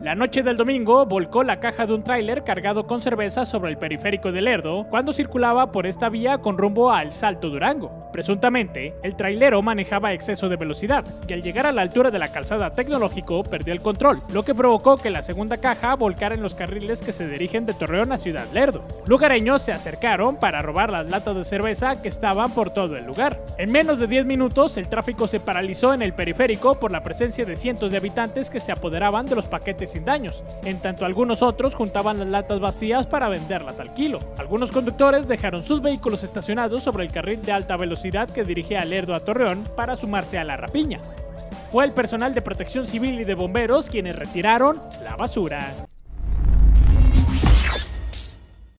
La noche del domingo volcó la caja de un tráiler cargado con cerveza sobre el periférico de Lerdo cuando circulaba por esta vía con rumbo al Salto Durango. Presuntamente, el trailero manejaba exceso de velocidad y al llegar a la altura de la calzada tecnológico perdió el control, lo que provocó que la segunda caja volcara en los carriles que se dirigen de Torreón a Ciudad Lerdo. Lugareños se acercaron para robar las latas de cerveza que estaban por todo el lugar. En menos de 10 minutos el tráfico se paralizó en el periférico por la presencia de cientos de habitantes que se apoderaban de los paquetes sin daños, en tanto algunos otros juntaban las latas vacías para venderlas al kilo. Algunos conductores dejaron sus vehículos estacionados sobre el carril de alta velocidad que dirigía Lerdo a Torreón para sumarse a la rapiña. Fue el personal de protección civil y de bomberos quienes retiraron la basura.